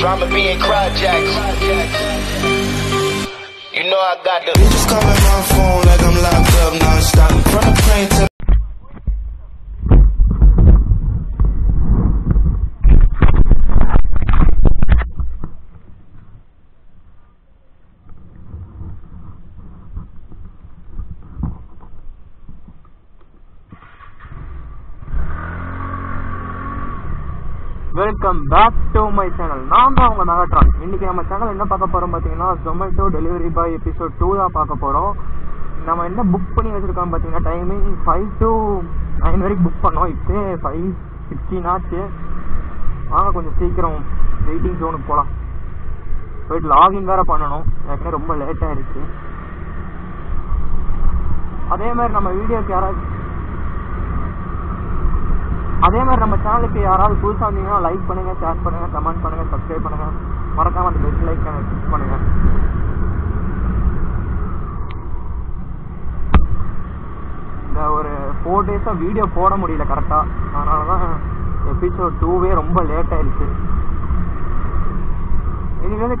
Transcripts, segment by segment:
Drama being projects. You know I got the. Bitches calling my phone like I'm locked up non-stop. From the crane to welcome back to my channel நான் தான் உங்க நகட்ரான் இன்னைக்கு நம்ம channel என்ன பார்க்க போறோம் பார்த்தீங்கன்னா Zomato delivery boy episode two தான் பார்க்க போறோம். நம்ம என்ன புக் பண்ணி வச்சிருக்கோம் பார்த்தீங்கன்னா டைமிங் ஃபைவ் டு நைன் வரைக்கும் புக் பண்ணோம். இப்போ ஃபைவ் சிக்ஸ்டீன் ஆச்சு. வாங்க கொஞ்சம் சீக்கிரம் வெயிட்டிங் ஜோனுக்கு போகலாம் போயிட்டு லாகின் வேற பண்ணணும். ஏற்கனவே ரொம்ப லேட் ஆயிடுச்சு. அதே மாதிரி நம்ம வீடியோக்கு யாராச்சும் அதே மாதிரி நம்ம சேனலுக்கு யாராவது புதுசாக வந்தீங்கன்னா லைக் பண்ணுங்க ஷேர் பண்ணுங்க கமெண்ட் பண்ணுங்க சப்ஸ்கிரைப் பண்ணுங்க. மறக்காம அந்த பெல் லைக் கிளிக் பண்ணுங்க. இந்த ஒரு ஃபோர் டேஸாக வீடியோ போட முடியல கரெக்டாக அதனால தான் எபிசோட் டூவே ரொம்ப லேட் ஆயிடுச்சு. இனிமேல்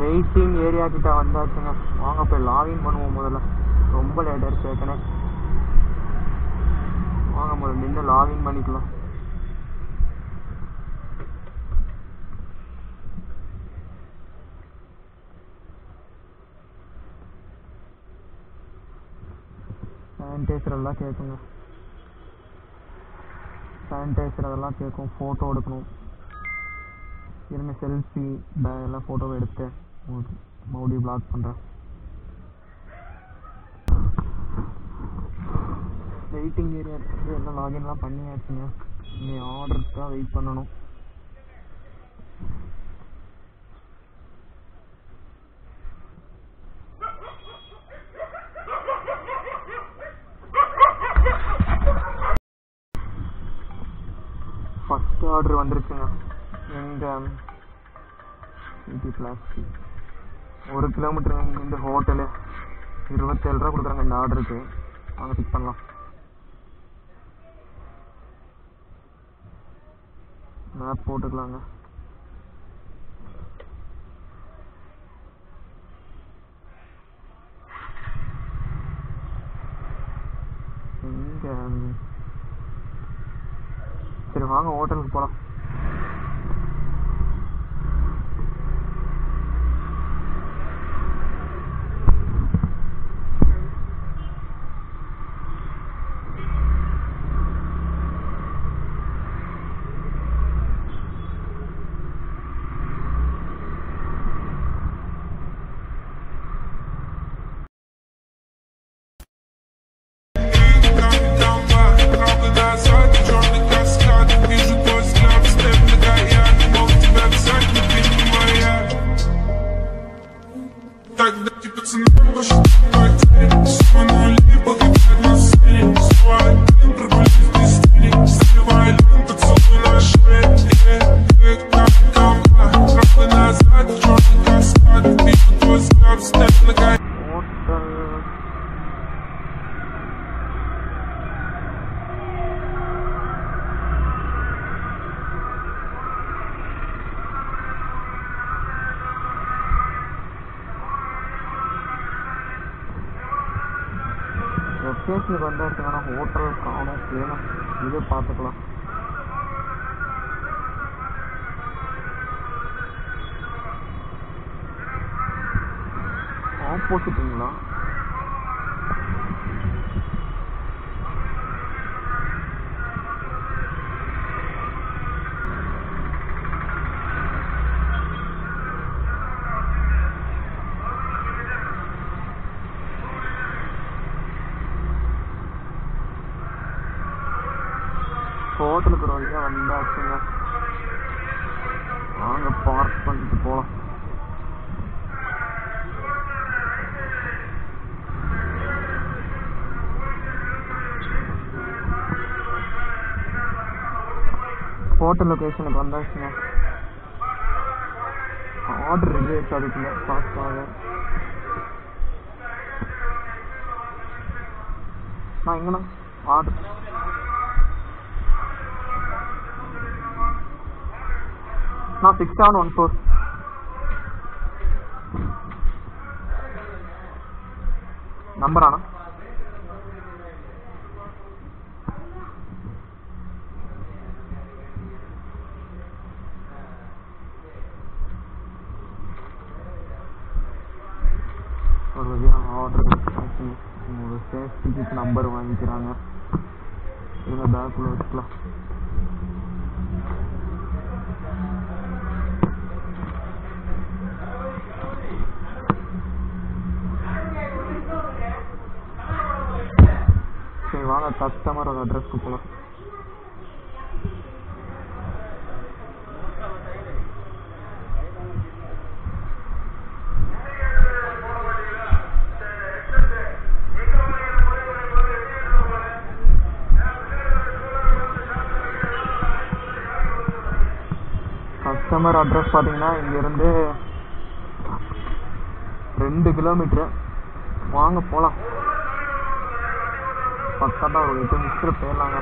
வெயிட்டிங் ஏரியா கிட்ட வந்தாச்சுங்க. வாங்க போய் லாகின் பண்ணுவோம் முதல்ல. ரொம்ப லேட் ஆயிடுச்சு ஏற்கனவே. வாங்க முதல்ல நின்று லாகின் பண்ணிக்கலாம். சானிடைசர் எல்லாம் கேட்குங்க. சானிடைசர் அதெல்லாம் கேட்கும். ஃபோட்டோ எடுக்கணும். இருங்க செல்ஃபி எல்லாம் ஃபோட்டோவை எடுத்து உங்களுக்கு மறுபடியும் பிளாக் பண்ணுறேன் வெயிட்டிங் ஏரியா இருக்குது எல்லாம் லாகின்லாம் பண்ணியாச்சுங்க. இனி ஆர்டருக்கு தான் வெயிட் பண்ணணும். ஃபஸ்ட் ஆர்டர் வந்துருச்சுங்க எங்கள் சிட்டி பிளாஸ்டிக் ஒரு கிலோமீட்டர் இந்த ஹோட்டலு இருபத்தேழு ரூபா கொடுக்குறாங்க இந்த ஆர்டருக்கு அங்கே பிக் பண்ணலாம். மேப் போட்டுக்கலாங்க. எங்க? சரி வாங்க ஹோட்டலுக்கு போகலாம் Тогда тебе цена больше ஹோட்டலுக்கு ஒரு வழியாக வந்தாச்சுங்க. வாங்க பார்க் பண்ணிட்டு போகலாம் ஹோட்டல் லொக்கேஷனுக்கு வந்தாச்சுங்க. ஆர்டர் இருக்கு அதுக்குள்ள ஃபாஸ்ட்டாக நான் எங்கண்ணா? ஆர்டர் நான் சிக்ஸ் செவன் ஒன் ஃபோர் நம்பரானா ஒரு வழியாக ஆர்டர் உங்களோட சேஃப்டிக்கு நம்பர் வாங்கிக்கிறாங்க இருங்க பேக்குள்ள வச்சுக்கலாம் சரி வாங்க கஸ்டமரோட அட்ரஸ்க்கு போகலாம் கஸ்டமர் அட்ரஸ் பார்த்தீங்கன்னா இங்கேருந்து ரெண்டு கிலோமீட்ரு வாங்க போகலாம் பக்கத்தான் ஒரு எட்டு நிமிஷத்தில் போயிடலாங்க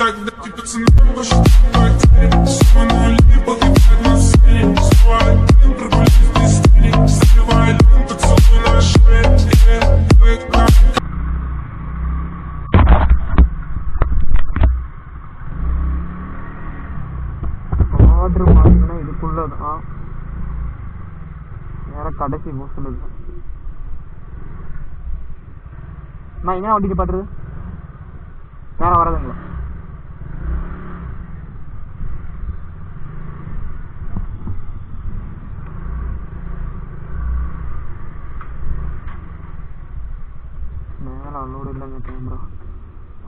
Тогда ты пацанам посчитай цели Все нули, погибать на сцене Снова один прогулись без тени Заливай лун, поцелуй на шее Yeah, wake up ஆர்டர் பார்த்தீங்கன்னா இதுக்குள்ள தான் வேற கடைசி போஸ்டில் இருக்கு நான் எங்கே வண்டிக்கு பாட்டுறது வேற வரதுங்களா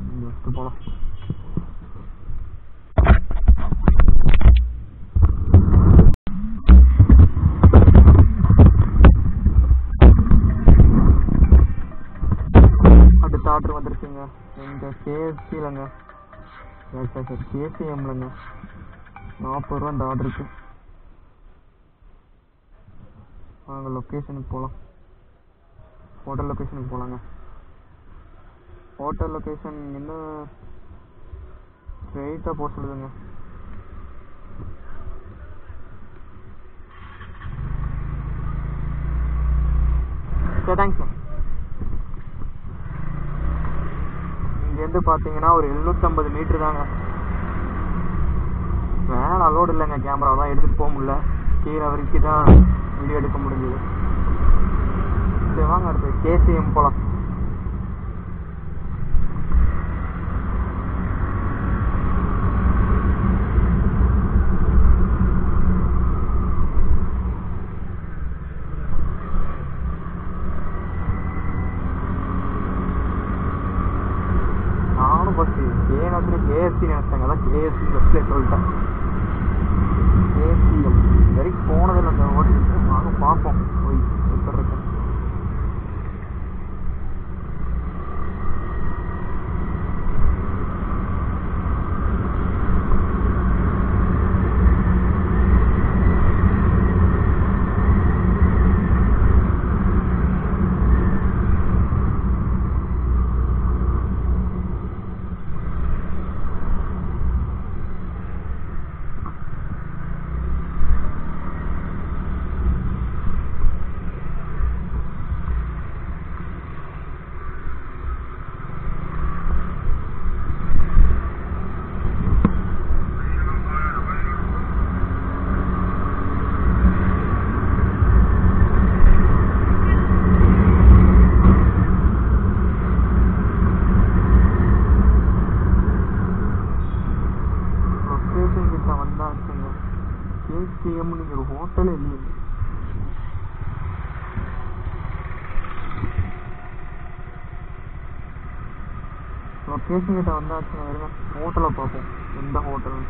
நீங்கள் எடுத்து போகலாம் அடுத்த ஆர்டர் வந்துருச்சுங்க இந்த கேஎஃப்சிலங்க சார் சார் சார். கேசிஎம்லங்க நாற்பது ரூபா இந்த ஆர்டருக்கு வாங்க லொக்கேஷனுக்கு போகலாம் ஹோட்டல் லொக்கேஷனுக்கு போகலாங்க ஹோட்டல் லொக்கேஷன் இன்னும் ஸ்ட்ரெயிட்டாக போக சொல்லுதுங்க. சரி தேங்க்ஸ் இங்கேருந்து பார்த்தீங்கன்னா ஒரு எழுநூற்றம்பது மீட்ரு தாங்க. மேலே அலோடு இல்லைங்க கேமரா தான் எடுத்துகிட்டு போக முடியல. கீழே வரைக்கும் தான் வீடியோ எடுக்க முடிஞ்சது. சரி வாங்க அடுத்து கேசிஎம் போகலாம் ஸ்டேஷன்கிட்ட வந்தாச்சுன்னா இருங்க ஹோட்டலை பார்ப்போம் எந்த ஹோட்டல்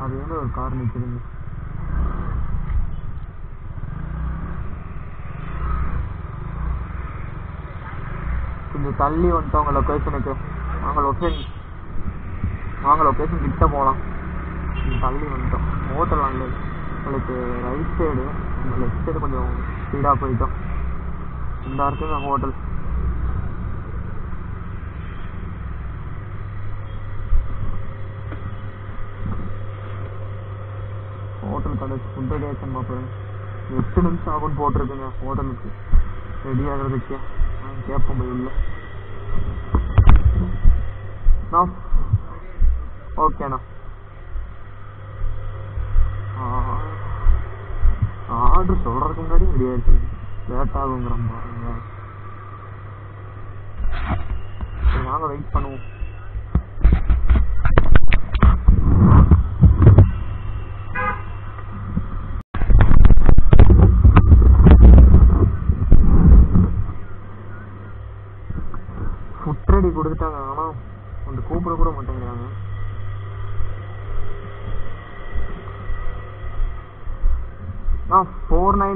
அது என்ன ஒரு கார் நிற்கிறது கொஞ்சம் தள்ளி வந்துட்டோம் உங்கள் லொக்கேஷனுக்கு வாங்க லொக்கேஷன் வாங்க லொக்கேஷன் கிட்ட போகலாம் தள்ளி வந்துட்டோம். ஹோட்டல் அங்கே உங்களுக்கு ரைட் சைடு லெஃப்ட் சைடு கொஞ்சம் ஸ்பீடாக போயிட்டோம். இந்த இருக்குங்க ஹோட்டல் ஹோட்டல் கடைசி ஃபுட் டேஷன் பார்ப்பேன் எட்டு நிமிஷம் ஆகும்னு போட்டிருக்குங்க ஹோட்டலுக்கு ரெடி ஆகிறதுக்கே. நான் கேட்போம் இல்லை உள்ள. ஓகேண்ணா ஆர்டர் சொல்றதுக்கு முன்னாடி ரெடி ஆயிடுச்சு. லேட் ஆகுங்கிறோம் பாருங்க நாங்கள் வெயிட் பண்ணுவோம்.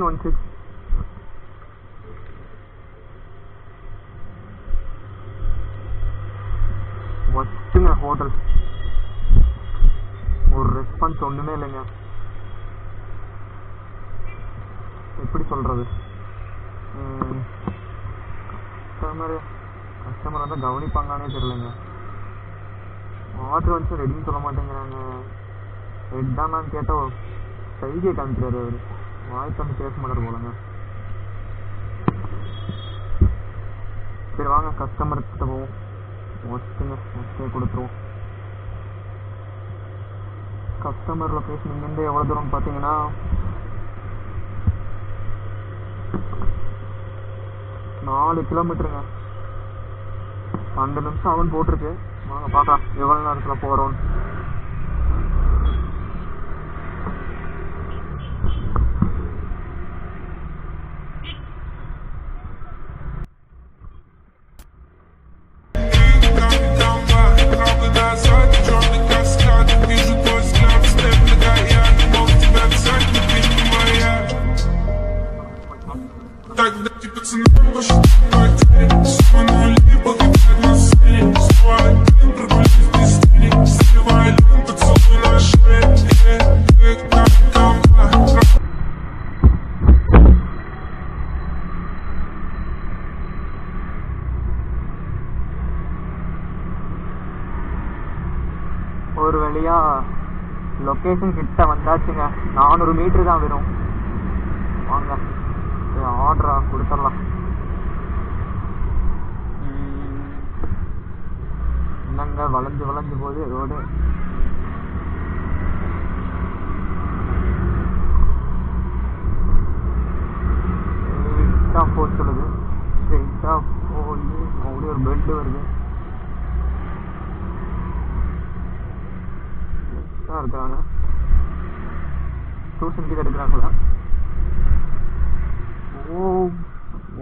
916 வச்சுங்க ஹோட்டல் ஒரு ரெஸ்பான்ஸ் ஒண்ணுமே இல்லைங்க. எப்படி சொல்றது? கஸ்டமர் கஸ்டமர் வந்து கவனிப்பாங்கன்னே தெரியலங்க. ஆர்டர் வந்து ரெடின்னு சொல்ல மாட்டேங்கிறாங்க. ரெட்டானான்னு கேட்டால் சைகை காமிக்கிறாரு அவர். வாய்ஸ் வந்து பேச மாட்டார் போலங்க சரி வாங்க கஸ்டமர் கிட்ட போவோம். ஒஸ்ட்டுங்க ஒஸ்ட்டே கொடுத்துருவோம். கஸ்டமர் லொக்கேஷன் இங்கேருந்து எவ்வளோ பாத்தீங்கன்னா பார்த்தீங்கன்னா நாலு கிலோமீட்டருங்க பன்னெண்டு நிமிஷம் ஆகும்னு போட்டிருக்கு. வாங்க பார்க்கலாம். எவ்வளோ நேரத்தில் போகிறோம் லொக்கேஷன் கிட்ட வந்தாச்சுங்க. நானூறு மீட்டர் தான் வரும். வாங்க. ஆர்டரா கொடுத்துடலாம். என்னங்க வளைஞ்சு வளைஞ்சு போகுது ரோடு. ஸ்ட்ரெயிட்டாக போக சொல்லுது. ஸ்ட்ரெயிட்டாக போய் அப்படியே ஒரு பெட்டு வருது. தான் இருக்காங்க. டியூஷன் கீழே எடுக்கிறாங்களா? ஓ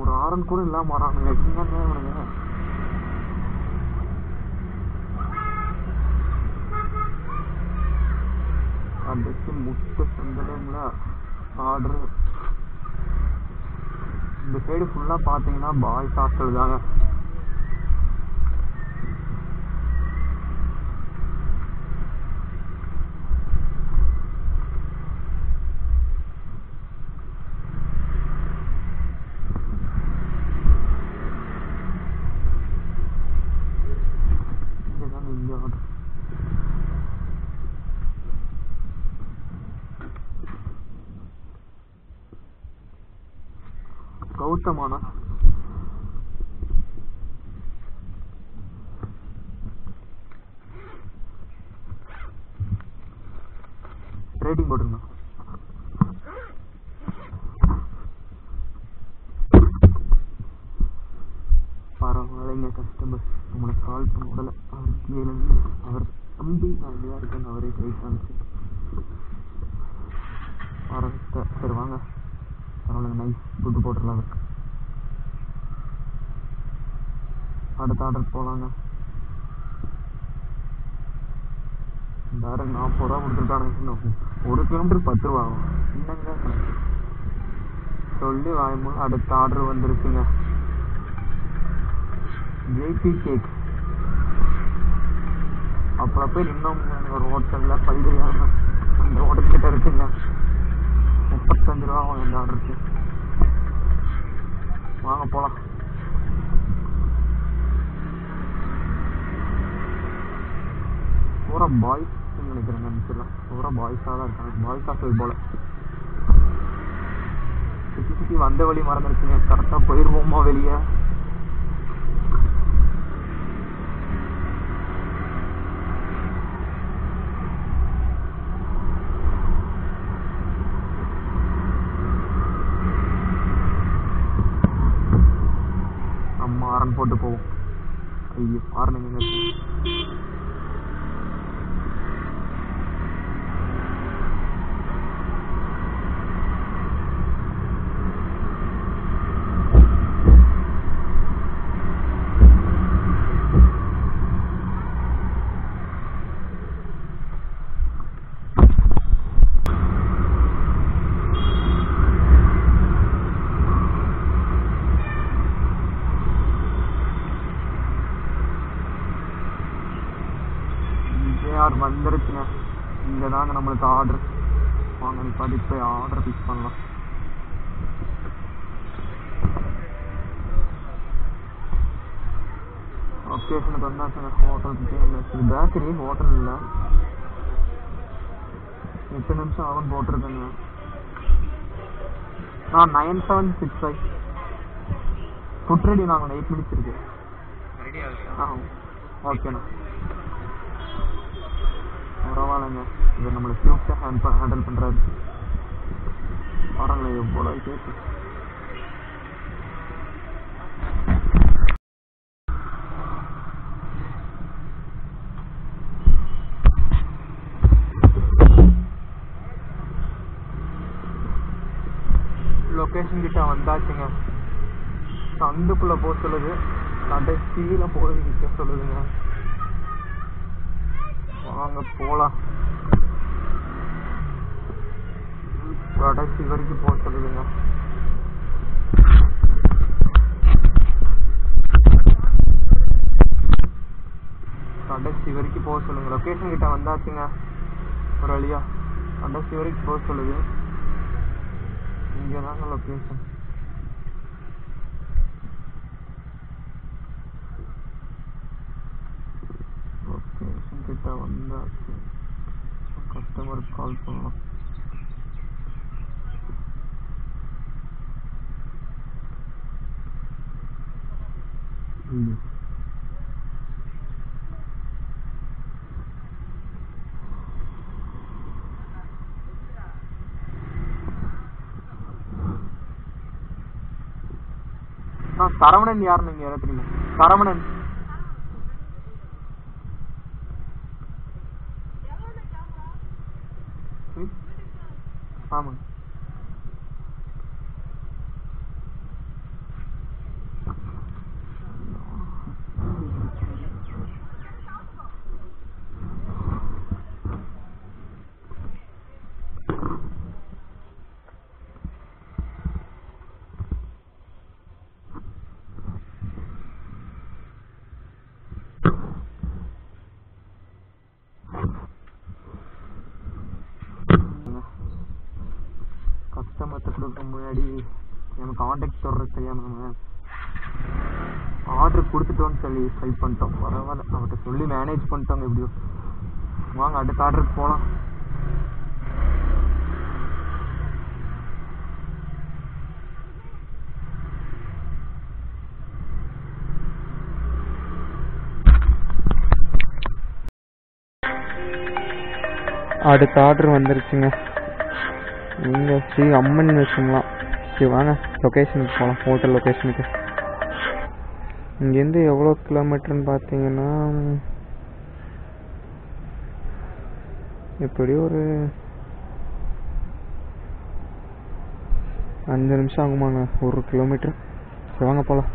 ஒரு ஆரன் கூட இல்லாம வரானுங்க. என்னங்க இவனுங்க? அடிச்சு முட்டை சந்தனம்ல ஆர்டர் இந்த சைடு ஃபுல்லாக பார்த்தீங்கன்னா பாய்ஸ் ஹாஸ்டல் தாங்க. இதுதான் கௌதமானா ரேட்டிங் போட்டுருங்க பரவாயில்லைங்க கஸ்டமர் நம்மளுக்கு கால் பண்ண விடல அவர் கீழே அவர் தம்பி நான் இதாக இருக்கேன்னு அவரே கை காமிச்சு பரவாயில்ல சரி வாங்க பரவாயில்லைங்க நைஸ் ஃபுட்டு போட்டுடலாம் அவருக்கு அடுத்த ஆர்டர் போகலாங்க வேறு நாற்பது ரூபா கொடுத்துருக்கானுங்க. இன்னும் ஒரு கிலோமீட்டர் பத்து ரூபா ஆகும். என்னங்க? சொல்லி வாய்மு அடுத்த ஆர்டர் வந்துருக்குங்க. ஜேபி கேக் அப்புறம் போய் இன்னும் ஒரு ஹோட்டலில் பல்வேறு அந்த ஹோட்டல் கிட்ட இருக்குங்க முப்பத்தஞ்சு ரூபா ஆகும் இந்த ஆர்டருக்கு வாங்க போகலாம் பூரா பாய்ஸ் நினைக்கிறேங்க நினச்சிடலாம் பூரா பாய்ஸாக தான் இருக்காங்க. பாய்ஸாக ஹாஸ்டல் போல. சுற்றி சுற்றி வந்த வழி மறந்துருச்சுங்க. கரெக்டாக போயிடுவோமா வெளியே நம்ம ஆரன் போட்டு போவோம் ஐயோ ஆரன் எங்க ஜேஆர் வந்துருச்சுங்க இங்கே தாங்க நம்மளுக்கு ஆர்டர் வாங்க அது போய் ஆர்டர் பிக் பண்ணலாம். லொக்கேஷனுக்கு வந்தாச்சுங்க ஹோட்டலுக்கு பேக்கரி ஹோட்டல் இல்லை. எட்டு நிமிஷம் ஆகும் போட்டிருக்கேங்க. நான் nine seven six five food ready நாங்கள் எயிட் மினிட்ஸ் இருக்கு ஆ ஓகேண்ணா பரவாயில்லைங்க. இது நம்மளை ஃபியூச்சர் ஹேண்ட் ஹேண்டில் பண்ணுறாரு பாருங்களேன் எவ்வளோ கேட்டு லொக்கேஷன் கிட்ட வந்தாச்சுங்க. சந்துக்குள்ள போக சொல்லுது. கடைசியில போய் நிக்க சொல்லுதுங்க. வாங்க போலாம். கடைசி வரைக்கும் போக சொல்லுதுங்க கடைசி வரைக்கும் போக சொல்லுங்க. லொக்கேஷன் கிட்ட வந்தாச்சுங்க. ஒரு வழியா. கடைசி வரைக்கும் போக சொல்லுது. இங்கே தாங்க லொக்கேஷன் கிட்ட கஸ்டமருக்கு கால் பண்ணலாம். சரவணன் யாருன்னு நீங்க தெரியுமா? சரவணன் ம்? ஆமாங்க கஸ்டமர்கிட்ட முன்னாடி நம்ம காண்டாக்ட் சொல்றது தெரியாம நம்ம ஆர்டர் கொடுத்துட்டோன்னு சொல்லி ட்ரை பண்ணிட்டோம். பரவாயில்ல. அவர்கிட்ட சொல்லி மேனேஜ் பண்ணிட்டோங்க எப்படியோ. வாங்க அடுத்த ஆர்டருக்கு போகலாம் அடுத்த ஆர்டர் வந்துருச்சுங்க. நீங்கள் ஸ்ரீ அம்மன் மெஸ்ஸுங்களாம் சரி வாங்க. லொக்கேஷனுக்கு போகலாம் ஹோட்டல் லொக்கேஷனுக்கு இங்கேருந்து எவ்வளோ கிலோமீட்டர்னு பார்த்தீங்கன்னா எப்படி ஒரு அஞ்சு நிமிஷம் ஆகுமாங்க. ஒரு கிலோமீட்டர் சரி வாங்க போகலாம்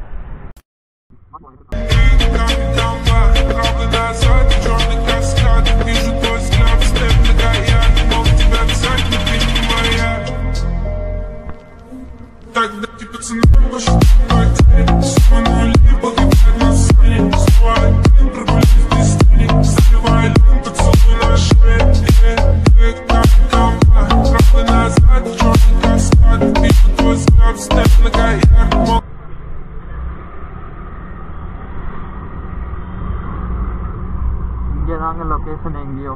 தாங்க லொக்கேஷன் எங்கேயோ.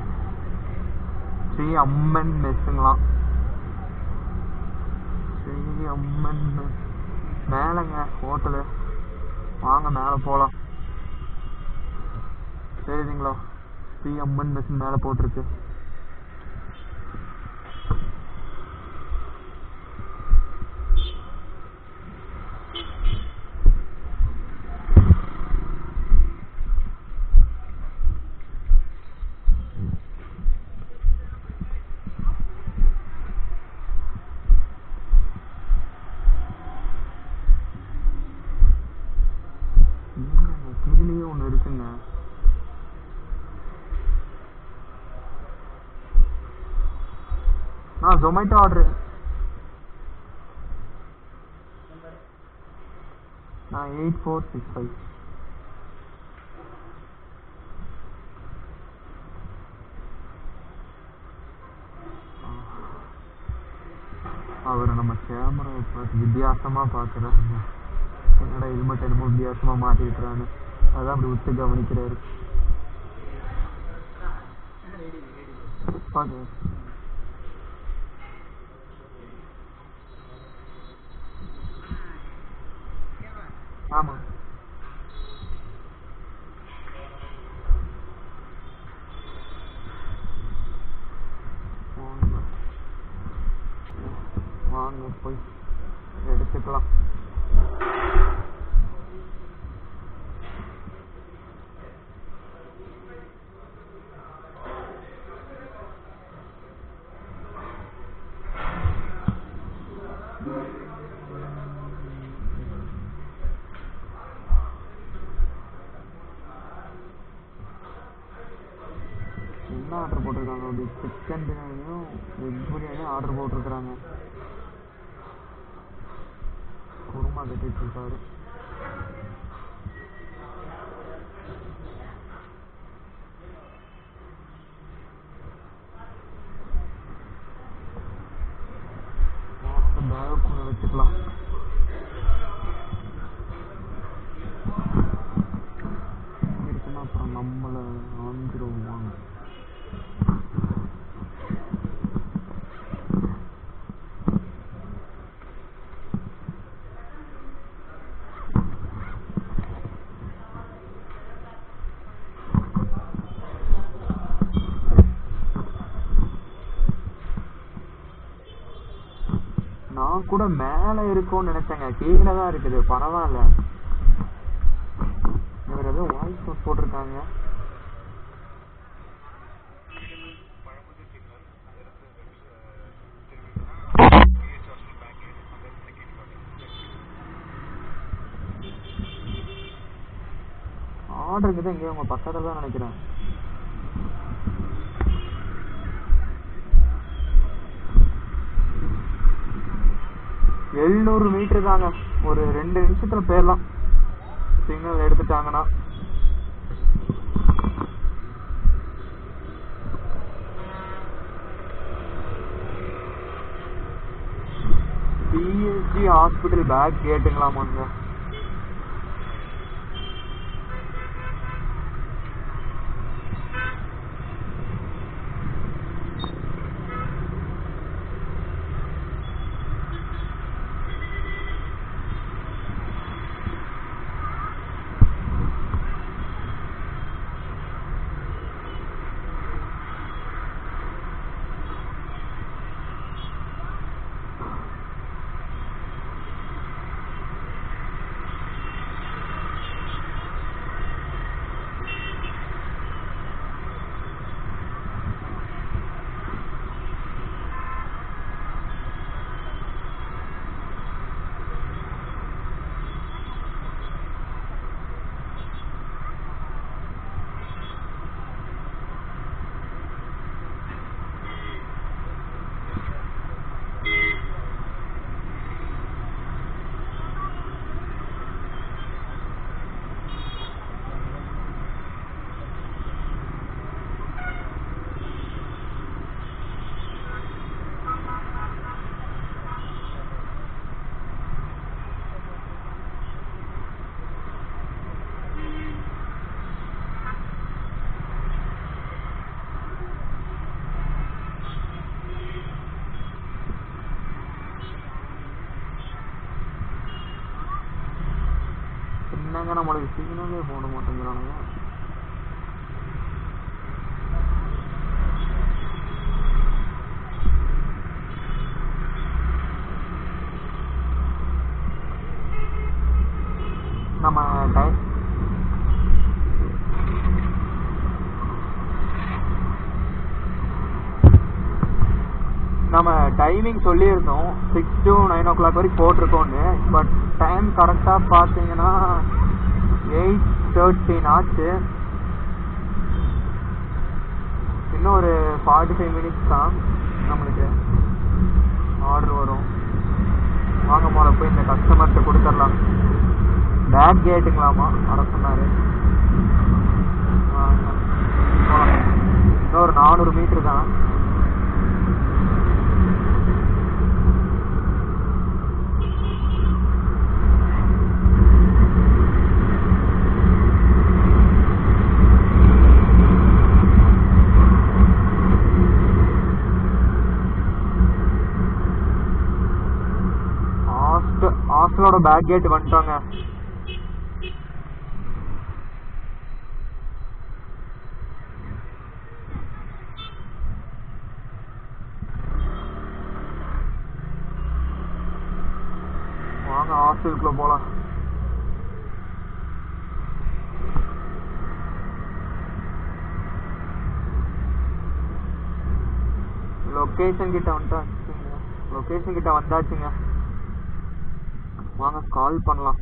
ஸ்ரீ அம்மன் மெஸ்ஸுங்களாம் ஸ்ரீ அம்மன் மெஸ் மேலங்க ஹோட்டலு. வாங்க மேலே போகலாம் சரிங்களா ஸ்ரீ அம்மன் மெஸ் மேலே போட்டிருக்கு என்னங்க, கீழேயே ஒன்று இருக்குங்க நான் ஜொமேட்டோ ஆர்டர் நான் எயிட் ஃபோர் சிக்ஸ் ஃபைவ் அவர் நம்ம கேமரா பார்த்து வித்தியாசமாக பார்க்குறாங்க என்னடா இது மட்டும் என்னமோ வித்தியாசமாக மாட்டிக்கிட்டுறான்னு அதான் அப்படி விட்டு கவனிக்கிறாரு. பாரு. ஆமா வாங்க. வாங்க போய் எடுத்துக்கலாம் என்ன ஆர்டர் போட்டிருக்காங்க அப்படி சிக்கன் பிரியாணியும் வெஜ் பிரியாணியும் ஆர்டர் போட்டிருக்கிறாங்க. குருமா கட்டிட்டு நான் கூட மேல இருக்கும்னு நினைச்சேங்க. கீழே தான் இருக்குது. பரவாயில்ல. இவர் ஏதோ வாய்ஸ் நோட் போட்டிருக்காங்க. ஆர்டர் இருக்குது? எங்கேயோ உங்க பக்கத்துல தான் நினைக்கிறேன். எழுநூறு மீட்டர் தாங்க ஒரு ரெண்டு நிமிஷத்துல போயிடலாம். சிக்னல் எடுத்துட்டாங்கன்னா. பிஎஸ்ஜி ஹாஸ்பிட்டல் பேக் கேட்டுங்களாமாங்க என்னங்க நம்மளுக்கு சிக்னலே போட மாட்டேங்கிறானுங்க. நம்ம டைம் நம்ம டைமிங் சொல்லியிருந்தோம் six to nine o'clock வரைக்கும் போட்டிருக்கோன்னு பட் டைம் கரெக்டாக பார்த்தீங்கன்னா எயிட் தேர்ட்டின் ஆச்சு இன்னும் ஒரு ஃபார்ட்டி ஃபைவ் மினிட்ஸ் தான் நம்மளுக்கு ஆர்டர் வரும். வாங்க போல போய் இந்த கஸ்டமர்கிட்ட கொடுத்துடலாம். பேக் கேட்டுங்களாமா வர சொன்னார். இன்னொரு நானூறு மீட்ரு தான் ஹாஸ்டல் ஹாஸ்டலோட பேக் கேட் வந்துட்டாங்க. வாங்க ஹாஸ்டலுக்குள்ள போலாம். லொகேஷன் கிட்ட வந்துட்டாச்சுங்க. லொகேஷன் கிட்ட வந்தாச்சுங்க. வாங்க கால் பண்ணலாம்.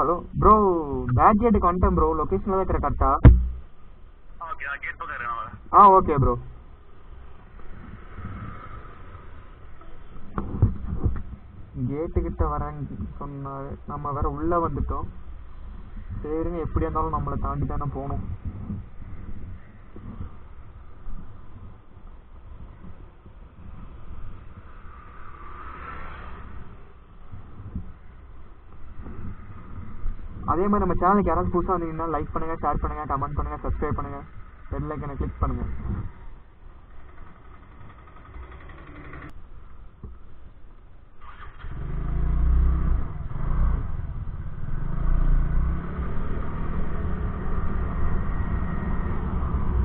ஹலோ ப்ரோ பேக் கேட்டுக்கு வந்துட்டேன் ப்ரோ லொகேஷனில் தான் இருக்கிற கரெக்டா ஆ ஓகே ப்ரோ கேட்டுக்கிட்ட வரேன்னு சொன்னாரு. நம்ம வேற உள்ள வந்துட்டோம். சரிங்க எப்படியா இருந்தாலும் நம்மளை தாண்டி தானே போகணும். அதே மாதிரி நம்ம சேனலுக்கு யாராவது புதுசாக வந்தீங்கன்னா லைக் பண்ணுங்க ஷேர் பண்ணுங்க கமெண்ட் பண்ணுங்க சப்ஸ்கிரைப் பண்ணுங்க. பெல் ஐக்கனை கிளிக் பண்ணுங்க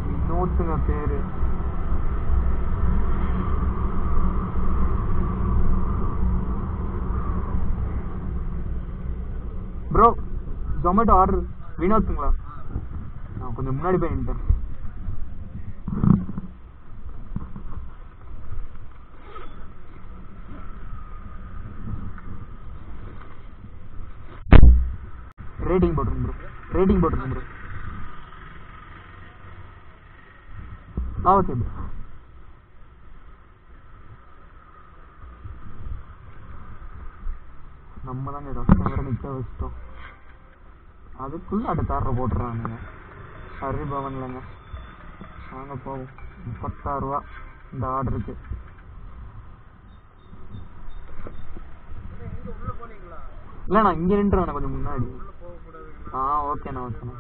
வினோத்துங்க பேரு ப்ரோ ஜொமேட்டோ ஆர்டர் வினோத்துங்களா நான் கொஞ்சம் முன்னாடி போய் நின்ட்டேன் ரேட்டிங் போட்டுருங்க ப்ரோ ரேட்டிங் போட்டுருங்க ப்ரோ ஆ ஓகே ப்ரோ நம்ம தாங்க கஸ்டமரை நிற்க வச்சிட்டோம். அதுக்குள்ள அடுத்த ஆர்டர் போட்டுறானுங்க. ஹரி பவன்லங்க வாங்க போவோம். முப்பத்தாறு ரூபா இந்த ஆர்டருக்கு இல்லைண்ணா நான் இங்கே நின்றுறேன் கொஞ்சம் முன்னாடி. ஆ ஓகேண்ணா ஓகேண்ணா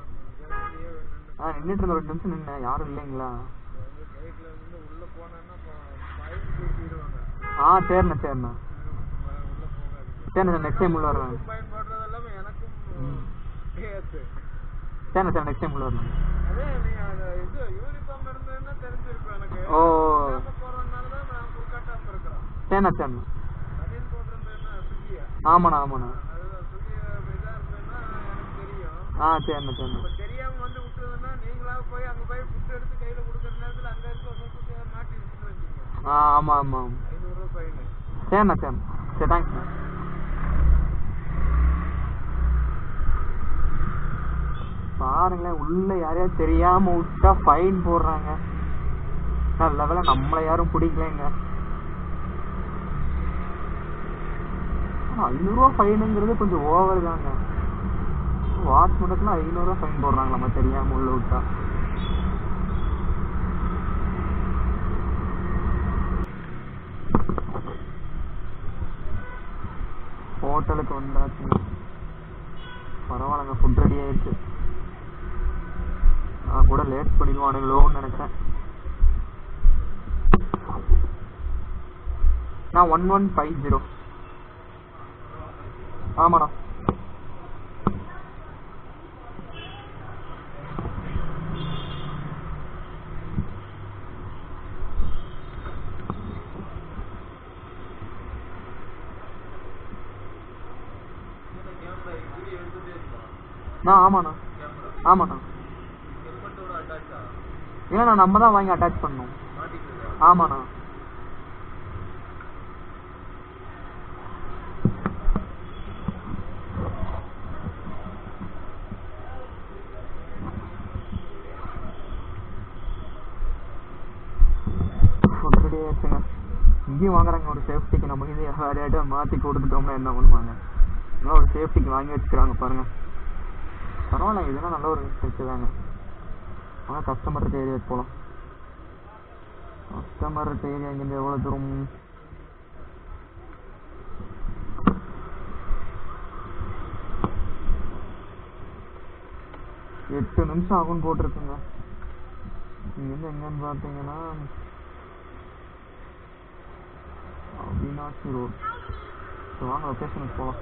ஆ நின்றுட்டு இருந்த ரெண்டு நிமிஷம் நின்று யாரும் இல்லைங்களா? ஆ சரிண்ணா சரிண்ணா. சரிண்ணா நெக்ஸ்ட் டைம் உள்ள வரேன் சரிண்ணா சார் நெக்ஸ்ட் டைம் உள்ள எனக்கு. ஓ. போட்டிருந்தேன்னா சுகியா. ஆமாண்ணா ஆமாண்ணா. ஆ சரிண்ணா சரிண்ணா இப்ப தெரியாம வந்து விட்டுறதுன்னா நீங்களா போய் அங்க போய் ஃபுட் எடுத்து கையில கொடுக்குற நேரத்துல அங்க இருக்க வச்சுக்கோங்க. ஆ ஆமாம் ஆமாம் ஐநூறு ரூபாய் ஃபைனு சரிண்ணா சரிண்ணா சரி தேங்க்ஸ்ண்ணா பாருங்களேன் உள்ள யாரையாவது தெரியாம விட்டா ஃபைன் போடுறாங்க. நல்ல வேலை நம்மளை யாரும் பிடிக்கலைங்க. ஐநூறுரூவா ஃபைனுங்கிறது கொஞ்சம் ஓவர் தாங்க. வாட்ச் மட்டும் ஐநூறுரூவா ஃபைன் போடுறாங்க நம்ம தெரியாம உள்ள விட்டா. ஹோட்டலுக்கு வந்தாச்சு. பரவாயில்லங்க ஃபுட் ரெடி ஆயிடுச்சு. நான் கூட லேட் பண்ணிடுவானுங்களோன்னு நினைச்சேன். நான் ஒன் ஒன் ஃபைவ் ஜீரோ ஆமாண்ணா. நான் ஆமாண்ணா. ஆமாண்ணா. ஏன்னா நம்ம தான் வாங்கி அட்டாச் பண்ணணும். ஆமாண்ணா. ஆச்சுங்க இங்கேயும் வாங்குறாங்க ஒரு சேஃப்டிக்கு நம்ம இது யாரையாட்ட மாற்றி கொடுத்துட்டோம்னா என்ன பண்ணுவாங்க? நல்லா ஒரு சேஃப்டிக்கு வாங்கி வச்சுக்கிறாங்க பாருங்க. பரவாயில்ல இதெல்லாம் நல்ல ஒரு செட்டு தாங்க ஆனால் கஸ்டமர் ஏரியா போகலாம் கஸ்டமர் ஏரியா இங்கேருந்து எவ்வளோ தூரம்? எட்டு நிமிஷம் ஆகும்னு போட்டிருக்குங்க. இங்கேருந்து எங்கன்னு பார்த்தீங்கன்னா அவினாசி ரோட் ஸோ வாங்க லொக்கேஷனுக்கு போகலாம்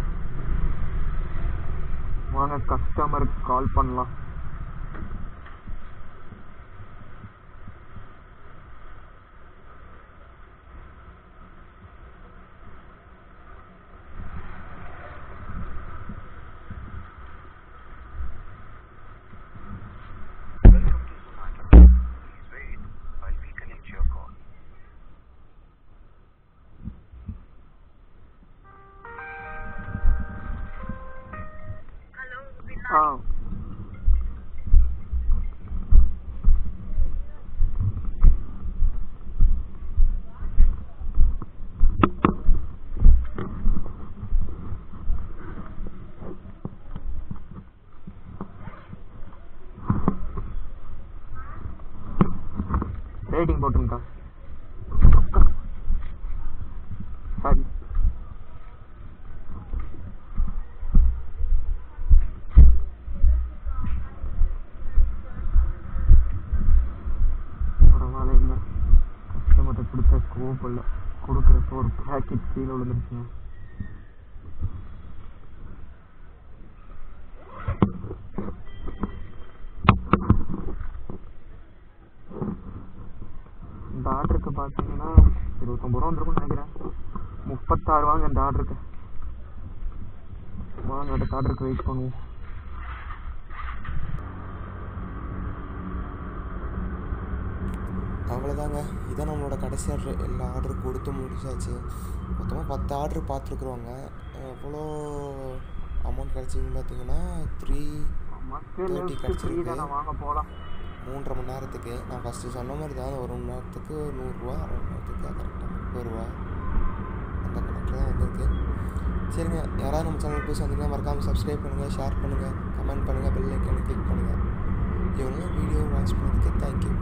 வாங்க கஸ்டமருக்கு கால் பண்ணலாம். கொடுத்த ஸ்கோப் கொடுக்குறப்ப ஒரு பேக்கெட் கீழே விழுந்துருச்சுங்க இந்த ஆர்டருக்கு பார்த்தீங்கன்னா இருபத்தொம்பது ரூபா வந்துருக்கும்னு நினைக்கிறேன். முப்பத்தாறு வாங்க இந்த ஆர்டருக்கு வாங்க அடுத்த ஆர்டருக்கு வெயிட் பண்ணுவோம். அவ்வளோதாங்க இதான் நம்மளோட கடைசி ஆர்டர் எல்லா ஆர்டரும் கொடுத்து முடிச்சாச்சு. மொத்தமாக பத்து ஆர்டர் பார்த்துருக்குறோங்க எவ்வளோ அமௌண்ட் கிடச்சிதுன்னு பார்த்தீங்கன்னா த்ரீ தேர்ட்டி கிடச்சிருக்கு. வாங்க போகலாம் மூன்றரை மணி நேரத்துக்கு. நான் ஃபஸ்ட்டு சொன்ன மாதிரி தான் ஒரு மணி நேரத்துக்கு நூறுரூவா அரை மணி நேரத்துக்கு கரெக்டாக முப்பது ரூபா அந்த கணக்கில் தான் வந்திருக்கு. சரிங்க. யாராவது நம்ம சேனல் புதுசு வந்தீங்கன்னா மறக்காமல் சப்ஸ்கிரைப் பண்ணுங்கள் ஷேர் பண்ணுங்கள் கமெண்ட் பண்ணுங்கள் பெல் ஐக்கானை கிளிக் பண்ணுங்கள் இவ்வளோ வீடியோ வாட்ச் பண்ணதுக்கு தேங்க்யூ